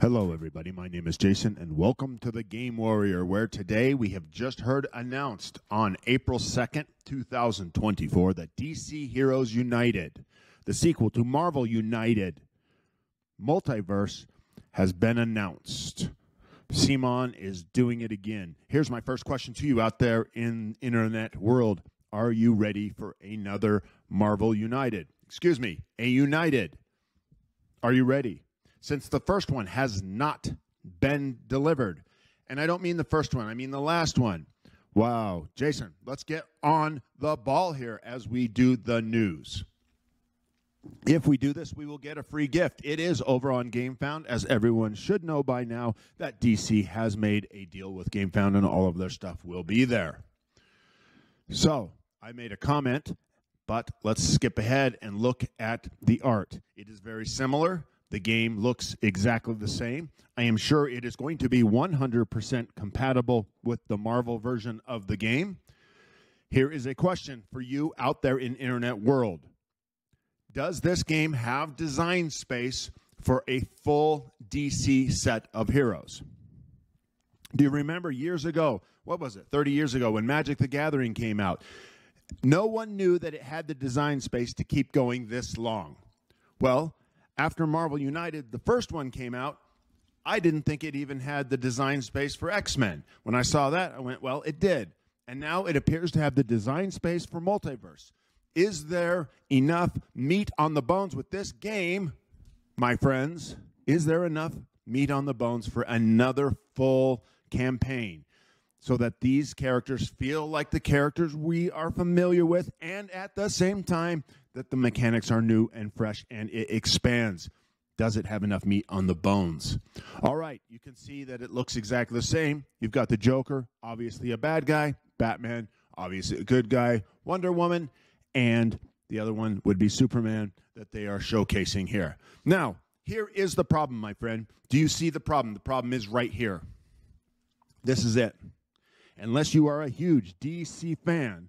Hello, everybody. My name is Jason, and welcome to the Game Warrior, where today we have just heard announced on April 2nd, 2024, that DC Heroes United, the sequel to Marvel United Multiverse, has been announced. Simon is doing it again. Here's my first question to you out there in internet world. Are you ready for another Marvel United? Excuse me, a United. Are you ready? since the first one has not been delivered. And I don't mean the first one, I mean the last one. Wow. Jason, let's get on the ball here as we do the news. If we do this, we will get a free gift. It is over on Gamefound, as everyone should know by now that DC has made a deal with Gamefound and all of their stuff will be there. So I made a comment, but let's skip ahead and look at the art. It is very similar the game looks exactly the same. I am sure it is going to be 100% compatible with the Marvel version of the game. Here is a question for you out there in internet world. Does this game have design space for a full DC set of heroes? Do you remember years ago, what was it, 30 years ago when Magic the Gathering came out? No one knew that it had the design space to keep going this long. Well, after Marvel United, the first one came out, I didn't think it even had the design space for X Men. When I saw that, I went, well, it did. And now it appears to have the design space for multiverse. Is there enough meat on the bones with this game, my friends? Is there enough meat on the bones for another full campaign? So that these characters feel like the characters we are familiar with, and at the same time, that the mechanics are new and fresh and it expands. Does it have enough meat on the bones? All right, you can see that it looks exactly the same. You've got the Joker, obviously a bad guy, Batman, obviously a good guy, Wonder Woman, and the other one would be Superman that they are showcasing here. Now, here is the problem, my friend. Do you see the problem? The problem is right here. This is it unless you are a huge DC fan,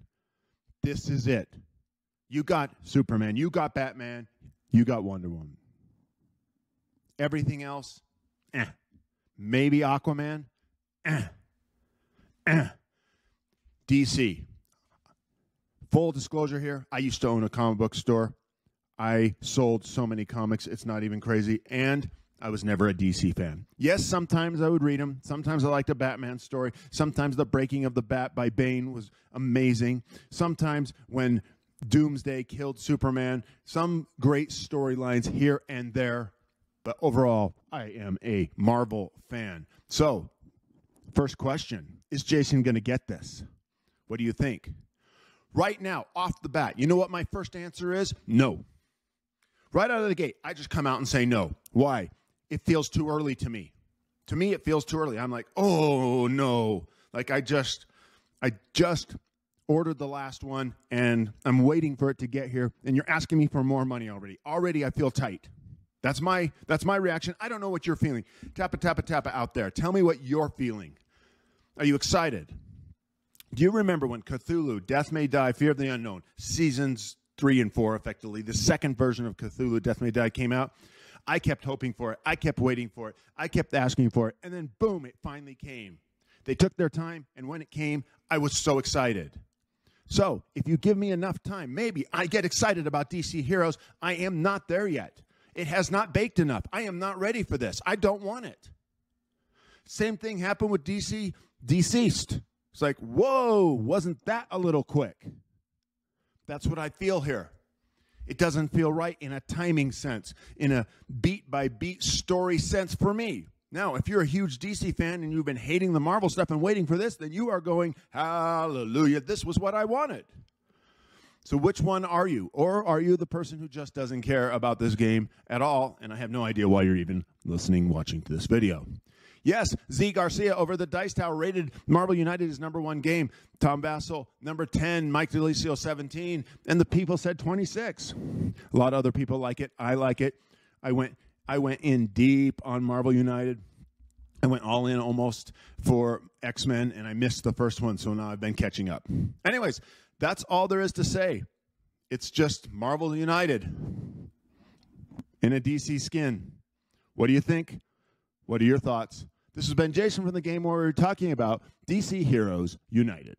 this is it. You got Superman, you got Batman, you got Wonder Woman. Everything else, eh. Maybe Aquaman, eh. Eh. DC. Full disclosure here, I used to own a comic book store. I sold so many comics, it's not even crazy. And I was never a DC fan. Yes, sometimes I would read them. Sometimes I liked a Batman story. Sometimes the breaking of the bat by Bane was amazing. Sometimes when Doomsday killed Superman, some great storylines here and there. But overall, I am a Marvel fan. So, first question Is Jason going to get this? What do you think? Right now, off the bat, you know what my first answer is? No. Right out of the gate, I just come out and say no. Why? It feels too early to me. To me, it feels too early. I'm like, oh no. Like I just, I just ordered the last one and I'm waiting for it to get here. And you're asking me for more money already. Already I feel tight. That's my that's my reaction. I don't know what you're feeling. Tappa tappa tappa out there. Tell me what you're feeling. Are you excited? Do you remember when Cthulhu, Death May Die, Fear of the Unknown, seasons three and four, effectively, the second version of Cthulhu, Death May Die, came out? I kept hoping for it. I kept waiting for it. I kept asking for it. And then, boom, it finally came. They took their time, and when it came, I was so excited. So, if you give me enough time, maybe I get excited about DC Heroes. I am not there yet. It has not baked enough. I am not ready for this. I don't want it. Same thing happened with DC Deceased. It's like, whoa, wasn't that a little quick? That's what I feel here. It doesn't feel right in a timing sense, in a beat by beat story sense for me. Now, if you're a huge DC fan and you've been hating the Marvel stuff and waiting for this, then you are going, Hallelujah, this was what I wanted. So, which one are you? Or are you the person who just doesn't care about this game at all? And I have no idea why you're even listening, watching this video. Yes, Zee Garcia over the Dice Tower rated Marvel United as number one game. Tom Vasel, number 10. Mike DiLisio, 17. And the people said 26. A lot of other people like it. I like it. I went, I went in deep on Marvel United. I went all in almost for X Men, and I missed the first one, so now I've been catching up. Anyways, that's all there is to say. it's just Marvel United in a DC skin. What do you think? What are your thoughts? This has been Jason from the Game where we were talking about DC Heroes United.